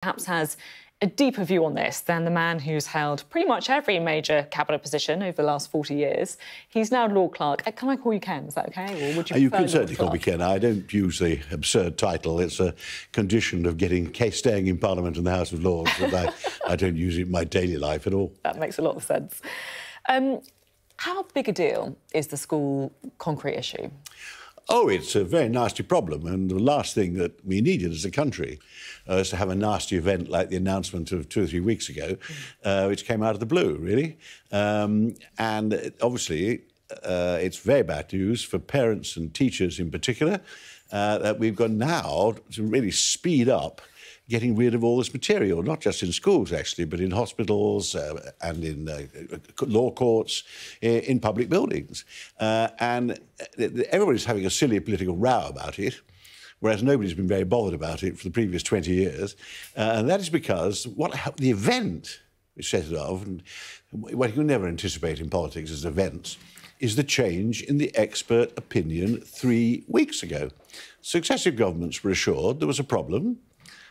perhaps has a deeper view on this than the man who's held pretty much every major cabinet position over the last 40 years. He's now Lord Clarke. Uh, can I call you Ken? Is that OK? Or would you, you can certainly call me Ken. I don't use the absurd title. It's a condition of getting staying in Parliament and the House of Lords, and I, I, don't use it in my daily life at all. That makes a lot of sense. Um, how big a deal is the school concrete issue? Oh, it's a very nasty problem. And the last thing that we needed as a country uh, is to have a nasty event like the announcement of two or three weeks ago, uh, which came out of the blue, really. Um, and obviously, uh, it's very bad news for parents and teachers in particular uh, that we've got now to really speed up getting rid of all this material, not just in schools, actually, but in hospitals uh, and in uh, law courts, in, in public buildings. Uh, and everybody's having a silly political row about it. Whereas nobody's been very bothered about it for the previous 20 years. Uh, and that is because what the event which set it off, and what you never anticipate in politics is events, is the change in the expert opinion three weeks ago. Successive governments were assured there was a problem,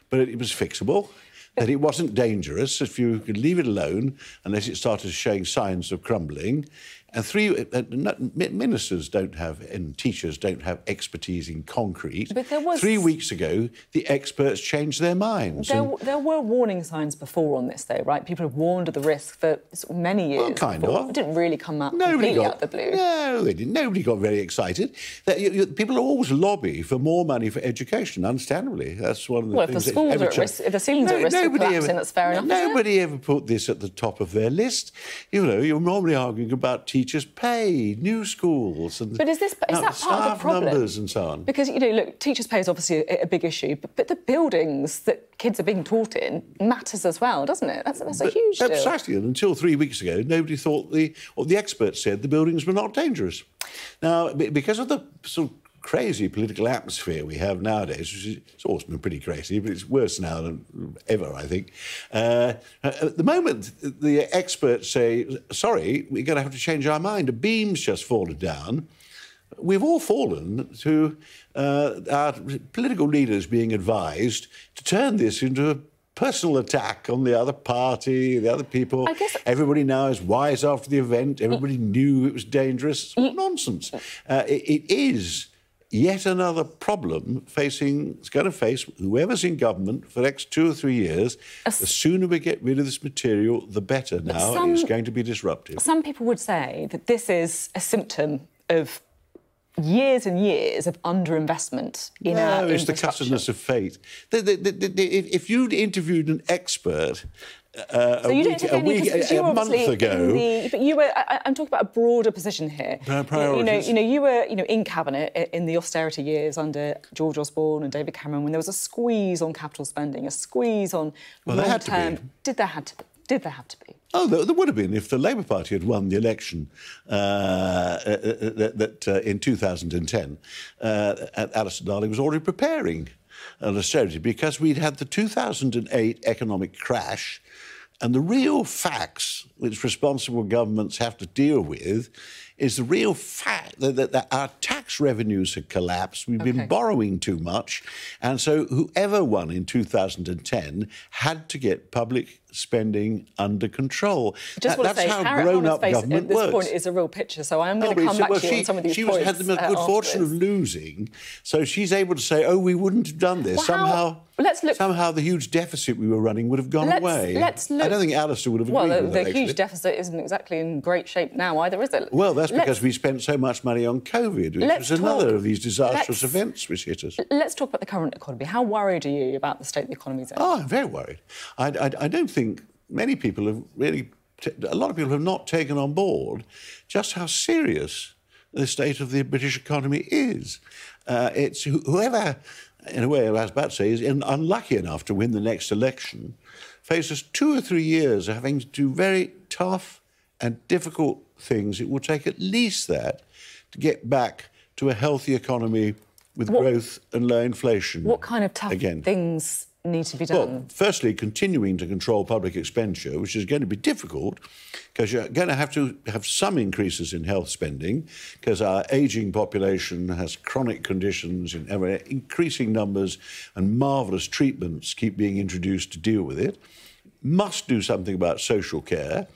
but it was fixable. that it wasn't dangerous if you could leave it alone unless it started showing signs of crumbling, and three, uh, ministers don't have, and teachers don't have expertise in concrete. But there was... Three weeks ago, the experts changed their minds. There, and... there were warning signs before on this, though, right? People have warned of the risk for many years. Well, kind before. of. It didn't really come out Nobody completely got, out the blue. No, they didn't. Nobody got very excited. That, you, you, people always lobby for more money for education, understandably. That's one of the well, things... Well, if the schools are at risk, if the ceilings no, are at risk of collapsing, that's fair enough, Nobody ever put this at the top of their list. You know, you're normally arguing about teachers' pay, new schools, and but is this is that part of the problem? numbers and so on. Because you know, look, teachers' pay is obviously a, a big issue, but, but, the buildings that kids are being taught in matters as well, doesn't it? That's, that's a huge deal. Precisely, and until three weeks ago, nobody thought the the experts said the buildings were not dangerous. Now, because of the sort of crazy political atmosphere we have nowadays, which is it's always been pretty crazy, but it's worse now than ever, I think. Uh, at the moment, the experts say, sorry, we're going to have to change our mind. A beam's just fallen down. We've all fallen to uh, our political leaders being advised to turn this into a personal attack on the other party, the other people. I guess... Everybody now is wise after the event. Everybody knew it was dangerous. nonsense. Uh, it, it is yet another problem facing, it's going to face whoever's in government for the next two or three years. the sooner we get rid of this material, the better now. Some, it's going to be disruptive. Some people would say that this is a symptom of years and years of underinvestment in no, our it's the cussedness of fate. The, the, the, if you'd interviewed an expert uh, so a, week, a, week, a, a month ago. The, but you were. I, am talking about a broader position here. Priorities. You know, you know, you were, you know, in cabinet in the austerity years under George Osborne and David Cameron, when there was a squeeze on capital spending, a squeeze on well, long term. Did there have to be? Did there have to be? Oh, there, there would have been if the Labour Party had won the election uh, uh, uh that, that uh, in 2010. Uh, Alistair Darling was already preparing an austerity because we'd had the 2008 economic crash and the real facts which responsible governments have to deal with is the real fact that, that, that our tax revenues have collapsed. We've okay. been borrowing too much. And so whoever won in 2010 had to get public spending under control. Just that, that's say, how grown-up government at this works. point is a real picture, so I am going to come back well, to you she, on some of these she points. She had the good uh, fortune of losing, so she's able to say, oh, we wouldn't have done this. Well, Somehow... Let's look. Somehow the huge deficit we were running would have gone let's, away. Let's look. I don't think Alistair would have agreed well, agreed the, the huge deficit isn't exactly in great shape now either, is it? Well, that's let's, because we spent so much money on COVID, which was another talk, of these disastrous events which hit us. Let's talk about the current economy. How worried are you about the state the economy's in? Oh, I'm very worried. I, I, I don't think many people have really, a lot of people have not taken on board just how serious the state of the British economy is. Uh, it's whoever, in a way, I was about to say, is unlucky enough to win the next election, faces two or three years of having to do very tough and difficult things. It will take at least that to get back to a healthy economy with what, growth and low inflation. What kind of tough again. things need to be done? Well, firstly, continuing to control public expenditure, which is going to be difficult because you're going to have to have some increases in health spending because our ageing population has chronic conditions in ever increasing numbers and marvellous treatments keep being introduced to deal with it. Must do something about social care.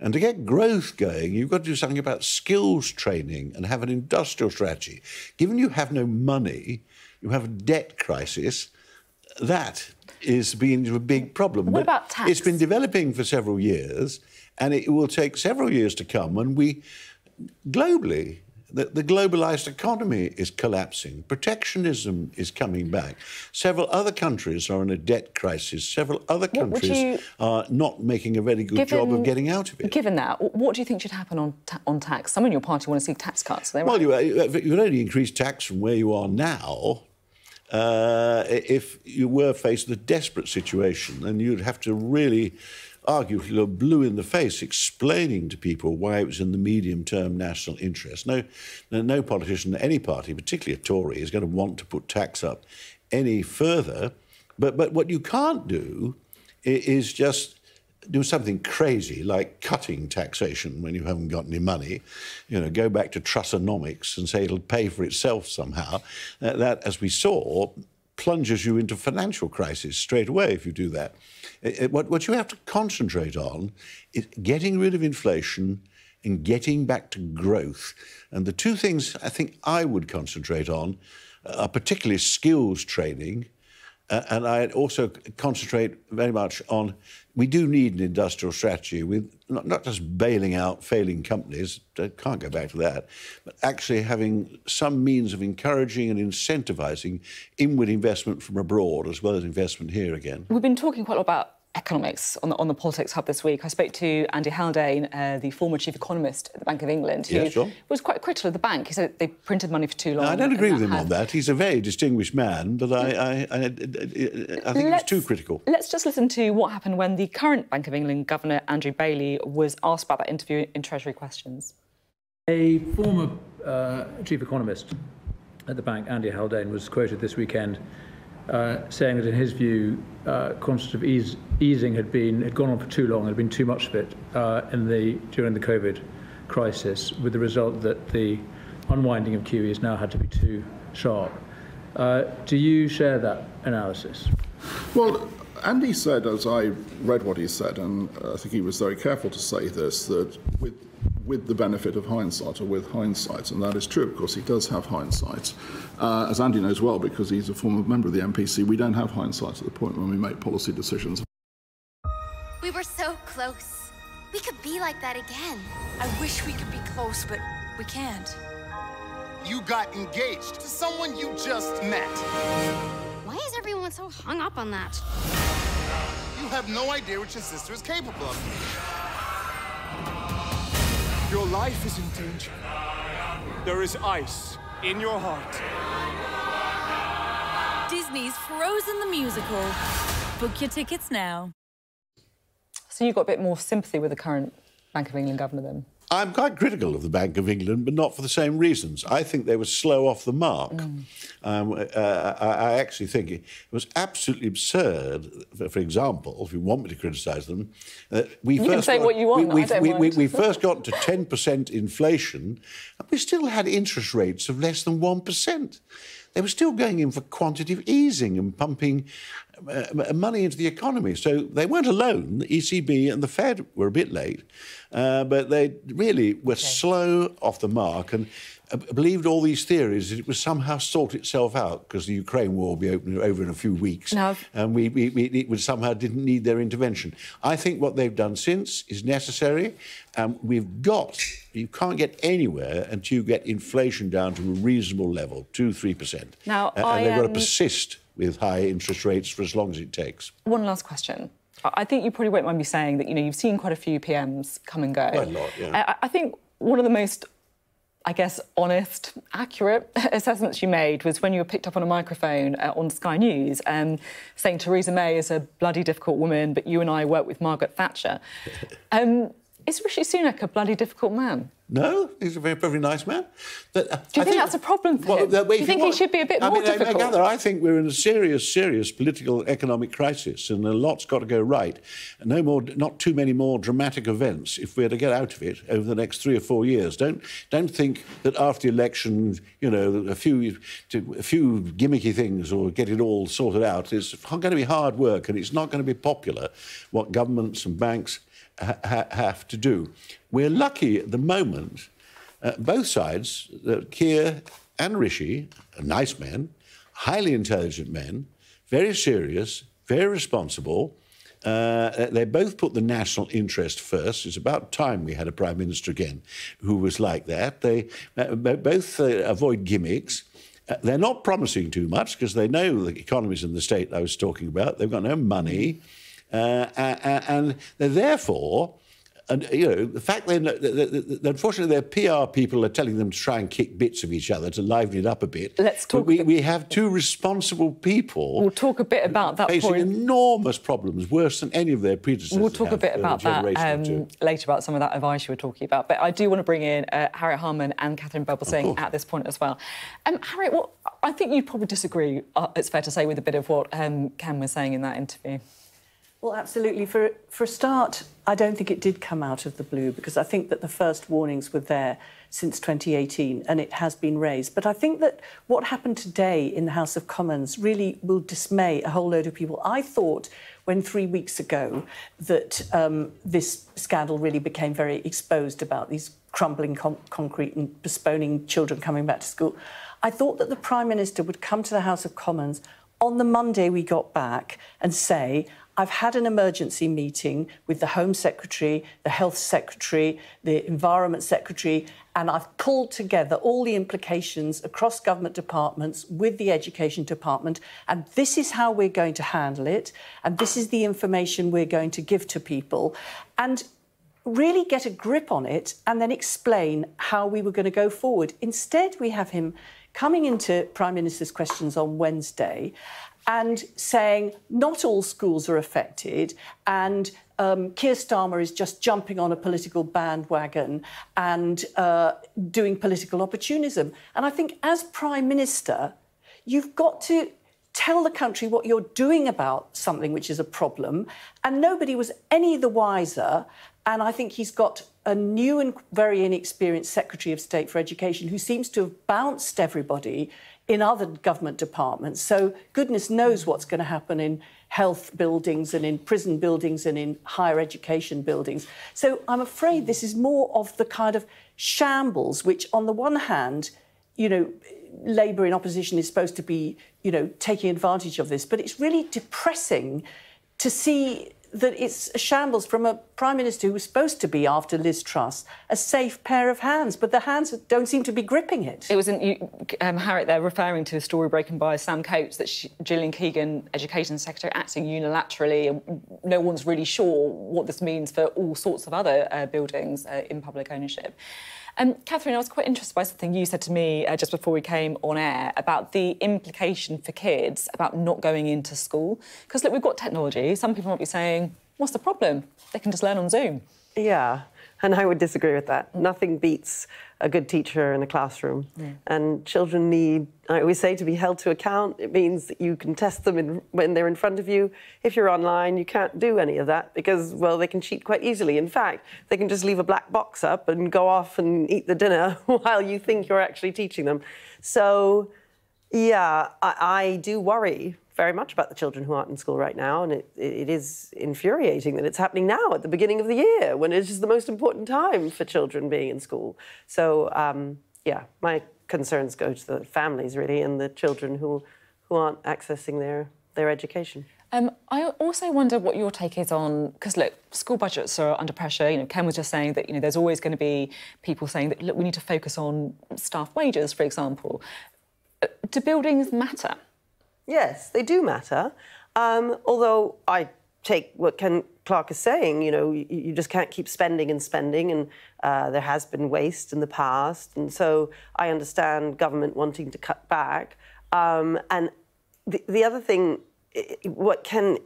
And to get growth going, you've got to do something about skills training and have an industrial strategy. Given you have no money, you have a debt crisis, that is being a big problem. What but about tax? It's been developing for several years, and it will take several years to come when we, globally, the, the, globalized economy is collapsing. Protectionism is coming back. Several other countries are in a debt crisis. Several other countries you, are not making a very good given, job of getting out of it. Given that, what do you think should happen on, ta- on tax? Some in your party want to see tax cuts. Well, right? you, uh, you can only increase tax from where you are now uh, if you were faced with a desperate situation, then you'd have to really you're blue in the face, explaining to people why it was in the medium term national interest. No, no, politician, any party, particularly a Tory, is going to want to put tax up any further. But, but what you can't do is just do something crazy like cutting taxation when you haven't got any money, you know, go back to Trussonomics and say it'll pay for itself somehow. Uh, that, as we saw, plunges you into financial crisis straight away if you do that. It, it, what, what you have to concentrate on is getting rid of inflation and getting back to growth. And the two things I think I would concentrate on uh, are particularly skills training uh, and I also concentrate very much on we do need an industrial strategy with not, not just bailing out failing companies, can't go back to that, but actually having some means of encouraging and incentivizing inward investment from abroad as well as investment here again. We've been talking quite a lot about economics on the, on the Politics Hub this week. I spoke to Andy Haldane, uh, the former chief economist at the Bank of England, who yes, sure. was quite critical of the bank. He said they printed money for too long. I don't agree with him had... on that. He's a very distinguished man, but I, I, I, I think he's too critical. Let's just listen to what happened when the current Bank of England Governor, Andrew Bailey, was asked about that interview in Treasury Questions. A former uh, chief economist at the bank, Andy Haldane, was quoted this weekend uh, saying that in his view, uh, quantitative ease, easing had been had gone on for too long. There had been too much of it uh, in the during the COVID crisis, with the result that the unwinding of QE has now had to be too sharp. Uh, do you share that analysis? Well, Andy said, as I read what he said, and I think he was very careful to say this, that with with the benefit of hindsight or with hindsight, and that is true. Of course, he does have hindsight. Uh, as Andy knows well, because he's a former member of the MPC, we don't have hindsight at the point when we make policy decisions. We were so close. We could be like that again. I wish we could be close, but we can't. You got engaged to someone you just met. Why is everyone so hung up on that? You have no idea what your sister is capable of. Your life is in danger. There is ice in your heart. Disney's Frozen the Musical. Book your tickets now. So you've got a bit more sympathy with the current Bank of England governor then? I'm quite critical of the Bank of England, but not for the same reasons. I think they were slow off the mark. Mm. Um, uh, I actually think it was absolutely absurd. For, for example, if you want me to criticise them, uh, we you first say got, what you want. We, we, we, we first got to 10% inflation, and we still had interest rates of less than one percent. They were still going in for quantitative easing and pumping uh, money into the economy. So they weren't alone. The ECB and the Fed were a bit late, uh, but they really were okay. slow off the mark and believed all these theories that it would somehow sort itself out because the Ukraine war will be open, over in a few weeks. No. And we, we, we, it would somehow didn't need their intervention. I think what they've done since is necessary. And we've got, you can't get anywhere until you get inflation down to a reasonable level, 2 3%. Now, uh, and they've got to persist with high interest rates for as long as it takes. One last question. I think you probably won't mind me saying that you know you've seen quite a few PMs come and go. Quite a lot, yeah. I, I think one of the most I guess, honest, accurate assessments you made was when you were picked up on a microphone uh, on Sky News um, saying Theresa May is a bloody difficult woman, but you and I work with Margaret Thatcher. Um, is Rishi Sunak a bloody difficult man? No, he's a very, very nice man. But, uh, Do you I think that's a problem for him? that- Do you think he want- should be a bit I more mean, I- I difficult? gather, I think we're in a serious, serious political economic crisis, and a lot's got to go right. No more, not too many more dramatic events if we're to get out of it over the next three or four years. Don't don't think that after the election, you know, a few a few gimmicky things or get it all sorted out. It's going to be hard work, and it's not going to be popular. What governments and banks ha- ha- have to do. We're lucky at the moment uh, both sides, uh, Keir and Rishi, nice men, highly intelligent men, very serious, very responsible. Uh, they both put the national interest first. It's about time we had a prime minister again who was like that. They uh, both uh, avoid gimmicks. Uh, they're not promising too much because they know the economies in the state I was talking about. They've got no money, a- and they're therefore and you know the fact they that, that, that unfortunately their PR people are telling them to try and kick bits of each other to liven it up a bit. Let's But talk We, we have two responsible people. We'll talk a bit about that facing point. enormous problems, worse than any of their predecessors. We'll talk a bit for about that generation or two. um, later about some of that advice you were talking about. But I do want to bring in uh, Harriet Harman and Catherine Birbalsingh course. at this point as well. Um, Harriet, what, I think you'd probably disagree, uh, it's fair to say, with a bit of what um, Ken was saying in that interview. Well, absolutely. For, for a start, I don't think it did come out of the blue because I think that the first warnings were there since 2018 and it has been raised. But I think that what happened today in the House of Commons really will dismay a whole load of people. I thought when three weeks ago that um, this scandal really became very exposed about these crumbling con- concrete and postponing children coming back to school. I thought that the Prime Minister would come to the House of Commons on the Monday we got back and say, I've had an emergency meeting with the Home Secretary, the Health Secretary, the Environment Secretary, and I've pulled together all the implications across government departments with the Education Department, and this is how we're going to handle it, and this is the information we're going to give to people. And really get a grip on it and then explain how we were going to go forward. Instead, we have him coming into Prime Minister's questions on Wednesday and saying not all schools are affected and um, Keir Starmer is just jumping on a political bandwagon and uh, doing political opportunism. And I think as Prime Minister, you've got to tell the country what you're doing about something which is a problem. And nobody was any the wiser. And I think he's got a new and very inexperienced Secretary of State for Education who seems to have bounced everybody in other government departments. So goodness knows what's going to happen in health buildings and in prison buildings and in higher education buildings. So I'm afraid this is more of the kind of shambles which, on the one hand, you know, Labour in opposition is supposed to be, you know, taking advantage of this, but it's really depressing to see that it's a shambles from a prime minister who was supposed to be after Liz Truss a safe pair of hands, but the hands don't seem to be gripping it. It was in you, um, Harriet. They're referring to a story broken by Sam Coates that she, Gillian Keegan, Education Secretary, acting unilaterally, and no one's really sure what this means for all sorts of other uh, buildings uh, in public ownership. Um, Catherine, I was quite interested by something you said to me uh, just before we came on air about the implication for kids about not going into school. Because look, we've got technology. Some people might be saying, "What's the problem? They can just learn on Zoom." Yeah, and I would disagree with that. Nothing beats a good teacher in a classroom. And children need, I always say, to be held to account. It means that you can test them in, when they're in front of you. If you're online, you can't do any of that because, well, they can cheat quite easily. In fact, they can just leave a black box up and go off and eat the dinner while you think you're actually teaching them. So, yeah, I, I do worry very much about the children who aren't in school right now, and it, it is infuriating that it's happening now at the beginning of the year when it is the most important time for children being in school. So, um, yeah, my concerns go to the families really and the children who who aren't accessing their their education. Um, I also wonder what your take is on because look, school budgets are under pressure. You know, Ken was just saying that you know there's always going to be people saying that look, we need to focus on staff wages, for example. Uh, Do buildings matter? Yes, they do matter. Um, although I take what Ken Clarke is saying, you know, you, you just can't keep spending and spending, and uh, there has been waste in the past, and so I understand government wanting to cut back. Um, and the, the other thing, what Ken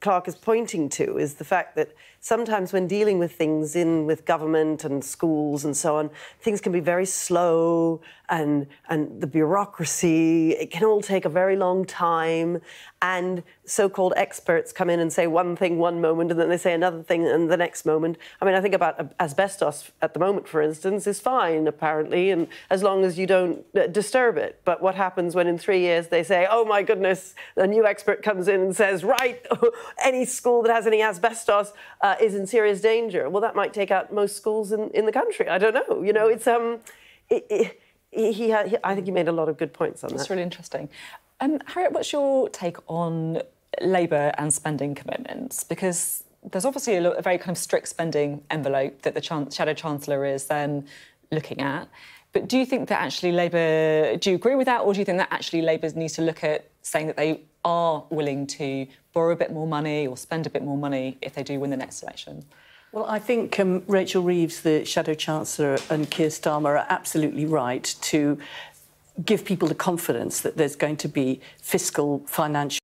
Clarke is pointing to is the fact that sometimes when dealing with things in with government and schools and so on, things can be very slow and and the bureaucracy, it can all take a very long time. And so-called experts come in and say one thing one moment and then they say another thing in the next moment. I mean, I think about asbestos at the moment, for instance, is fine apparently, and as long as you don't uh, disturb it. But what happens when in three years they say, oh my goodness, a new expert comes in and says, right, any school that has any asbestos uh, is in serious danger. Well, that might take out most schools in, in the country. I don't know. You know, it's um, it, it, he, he, I think he made a lot of good points on That's that. That's really interesting. Um, Harriet, what's your take on Labour and spending commitments? Because there's obviously a, a, very kind of strict spending envelope that the chan- Shadow Chancellor is then looking at. But do you think that actually Labour, do you agree with that, or do you think that actually Labour needs to look at saying that they are willing to borrow a bit more money or spend a bit more money if they do win the next election? Well, I think um, Rachel Reeves, the Shadow Chancellor, and Keir Starmer are absolutely right to give people the confidence that there's going to be fiscal, financial